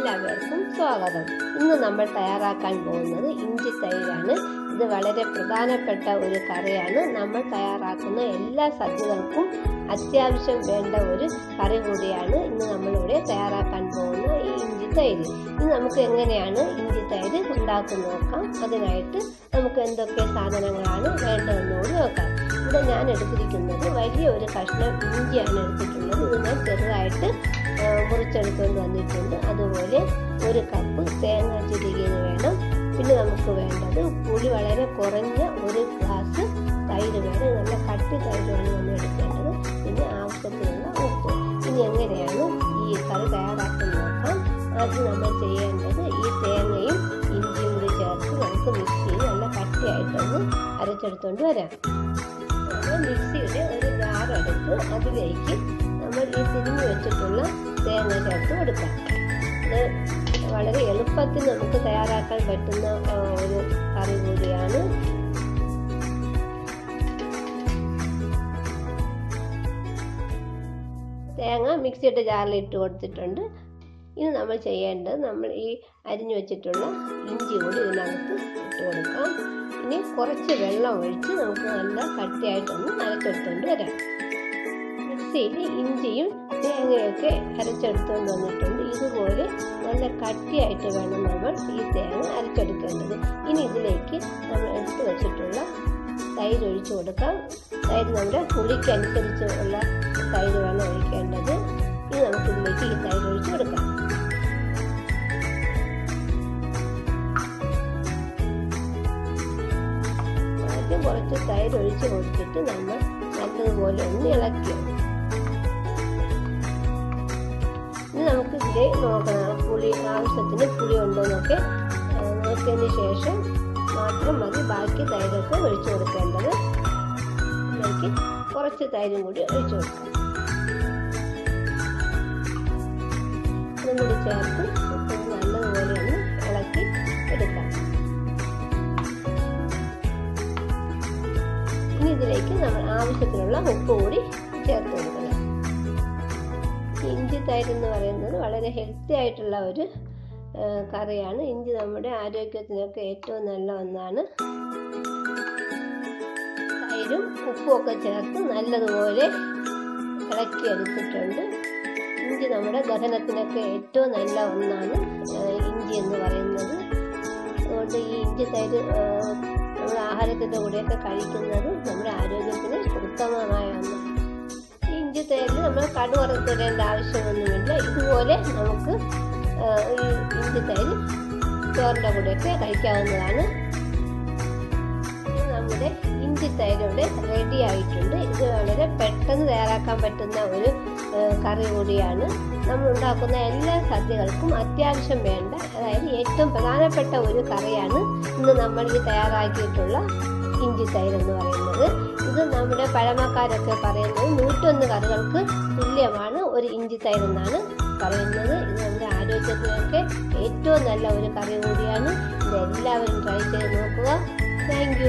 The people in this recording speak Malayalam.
എല്ലാവർക്കും സ്വാഗതം ഇന്ന് നമ്മൾ തയ്യാറാക്കാൻ പോകുന്നത് ഇഞ്ചി തൈരാണ്. ഇത് വളരെ പ്രധാനപ്പെട്ട ഒരു കറിയാണ്. നമ്മൾ തയ്യാറാക്കുന്ന എല്ലാ സദ്യകൾക്കും അത്യാവശ്യം വേണ്ട ഒരു കറി കൂടിയാണ് ഇന്ന് നമ്മളിവിടെ തയ്യാറാക്കാൻ പോകുന്ന ഈ ഇഞ്ചി തൈര്. ഇത് നമുക്ക് എങ്ങനെയാണ് ഇഞ്ചി തൈര് ഉണ്ടാക്കുന്നത് നോക്കാം. അതിനായിട്ട് നമുക്ക് എന്തൊക്കെ സാധനങ്ങളാണ് വേണ്ടതെന്നോട് നോക്കാം. ഇവിടെ ഞാൻ എടുത്തിരിക്കുന്നത് വലിയ ഒരു കഷ്ണം ഇഞ്ചിയാണ് എടുത്തിട്ടുള്ളത്. ഇത് ചെറുതായിട്ട് മുറിച്ചെടുത്തുകൊണ്ട് വന്നിട്ടുണ്ട്. അതുപോലെ ഒരു കപ്പ് തേങ്ങ ചിരികിന് വേണം. പിന്നെ നമുക്ക് വേണ്ടത് പുളി വളരെ കുറഞ്ഞ ഒരു ഗ്ലാസ് തൈര് വേണം. നല്ല കട്ടി തൈരാണ് നമ്മൾ എടുക്കേണ്ടത്. പിന്നെ ആവശ്യത്തിനുള്ള ഉപ്പ്. ഇനി എങ്ങനെയാണ് ഈ കറി തയ്യാറാക്കുന്നത് നോക്കാം. ആദ്യം നമ്മൾ ചെയ്യേണ്ടത് ഈ തേങ്ങയും ഇഞ്ചിയും കൂടി ചേർത്ത് നമുക്ക് മിക്സിയിൽ നല്ല കട്ടിയായിട്ടൊന്ന് അരച്ചെടുത്തുകൊണ്ട് വരാം. മിക്സിയുടെ ഒരു ജാറെടുത്ത് അതിലേക്ക് നമ്മൾ ഈ തിരിഞ്ഞു വെച്ചിട്ടുള്ള തേങ്ങ ചേർത്ത് കൊടുക്കാം. ഇത് വളരെ എളുപ്പത്തിൽ നമുക്ക് തയ്യാറാക്കാൻ പറ്റുന്ന ഒരു കറി കൂടിയാണ്. തേങ്ങ മിക്സിയുടെ ജാറിൽ ഇട്ട് കൊടുത്തിട്ടുണ്ട്. ഇനി നമ്മൾ ചെയ്യേണ്ടത് നമ്മൾ ഈ അരിഞ്ഞു വെച്ചിട്ടുള്ള ഇഞ്ചി കൂടി ഇതിനകത്ത് ഇട്ട് കൊടുക്കാം. ഇനി കുറച്ച് വെള്ളം ഒഴിച്ച് നമുക്ക് നല്ല കട്ടിയായിട്ടൊന്ന് അരച്ചെടുത്തുകൊണ്ട് വരാം. മിക്സിയിൽ ഇഞ്ചിയും തേങ്ങയൊക്കെ അരച്ചെടുത്തുകൊണ്ട് വന്നിട്ടുണ്ട്. ഇതുപോലെ നല്ല കട്ടിയായിട്ട് വേണം നമ്മൾ ഈ തേങ്ങ അരച്ചെടുക്കേണ്ടത്. ഇനി ഇതിലേക്ക് നമ്മൾ എടുത്തു വെച്ചിട്ടുള്ള തൈര് ഒഴിച്ചു കൊടുക്കാം. തൈര് നമ്മുടെ പുളിക്കനുസരിച്ച് ഉള്ള തൈര് വേണം ഒഴിക്കേണ്ടത്. ഇനി നമുക്കിതിലേക്ക് ഈ തൈര് ഒഴിച്ചു കൊടുക്കാം. ആദ്യം കുറച്ച് തൈര് ഒഴിച്ചു കൊടുത്തിട്ട് നമ്മൾ നല്ലതുപോലെ ഒന്ന് ഇളക്കി ഇനി നമുക്ക് ഇതിലെ നോക്കണം. പുളി ആവശ്യത്തിന് പുളി ഉണ്ടോ എന്നൊക്കെ ആ, നോക്കിയതിന് ശേഷം മാത്രം മതി. ബാക്കി തൈരൊക്കെ ഒഴിച്ചു കൊടുക്കേണ്ടത്. ഇതിലേക്ക് കുറച്ച് തൈരും കൂടി ഒഴിച്ചു കൊടുക്കാം കൂടി ചേർത്ത് നല്ലതുപോലെ ഒന്ന് ഇളക്കി എടുക്കാം. ഇനി ഇതിലേക്ക് നമ്മൾ ആവശ്യത്തിനുള്ള ഉപ്പ് കൂടി ചേർത്ത് കൊടുക്കണം. ഇഞ്ചി തൈര് എന്ന് പറയുന്നത് വളരെ ഹെൽത്തി ആയിട്ടുള്ള ഒരു കറിയാണ്. ഇഞ്ചി നമ്മുടെ ആരോഗ്യത്തിനൊക്കെ ഏറ്റവും നല്ല ഒന്നാണ്. തൈരും ഉപ്പും ഒക്കെ ചേർത്ത് നല്ലതുപോലെ ഇളക്കി എടുത്തിട്ടുണ്ട് ഇഞ്ചി നമ്മുടെ ദഹനത്തിനൊക്കെ ഏറ്റവും നല്ല ഒന്നാണ്. ഇഞ്ചി എന്ന് പറയുന്നത്. അതുകൊണ്ട് ഈ ഇഞ്ചി തൈര് നമ്മുടെ ആഹാരത്തിന്റെ കൂടെയൊക്കെ കഴിക്കുന്നത് നമ്മുടെ ആരോഗ്യത്തിന് ഉത്തമമായ ഒന്നാണ്. ഇഞ്ചി തേങ്ങ നമ്മൾ കടു വറുത്തിടേണ്ട ആവശ്യമൊന്നുമില്ല. ഇതുപോലെ നമുക്ക് ഈ ഇഞ്ചി തൈര് ചോറിന്റെ കൂടെയൊക്കെ കഴിക്കാവുന്നതാണ്. നമ്മുടെ ഇഞ്ചി തൈര് ഇവിടെ റെഡി ആയിട്ടുണ്ട്. ഇത് വളരെ പെട്ടെന്ന് തയ്യാറാക്കാൻ പറ്റുന്ന ഒരു കറി കൂടിയാണ്. നമ്മൾ ഉണ്ടാക്കുന്ന എല്ലാ സദ്യകൾക്കും അത്യാവശ്യം വേണ്ട അതായത് ഏറ്റവും പ്രധാനപ്പെട്ട ഒരു കറിയാണ് ഇന്ന് നമ്മൾ ഈ തയ്യാറാക്കിയിട്ടുള്ള ഇഞ്ചി തൈര് എന്ന് പറയുന്നത്. ഇത് നമ്മുടെ പഴമക്കാരൊക്കെ പറയുന്നത് നൂറ്റൊന്ന് കറികൾക്ക് തുല്യമാണ് ഒരു ഇഞ്ചി തൈര് എന്നാണ് പറയുന്നത്. ഇത് നമ്മുടെ ആരോഗ്യത്തിനൊക്കെ ഏറ്റവും നല്ല ഒരു കറി കൂടിയാണ്. ഇത് എല്ലാവരും ട്രൈ ചെയ്ത് നോക്കുക. താങ്ക്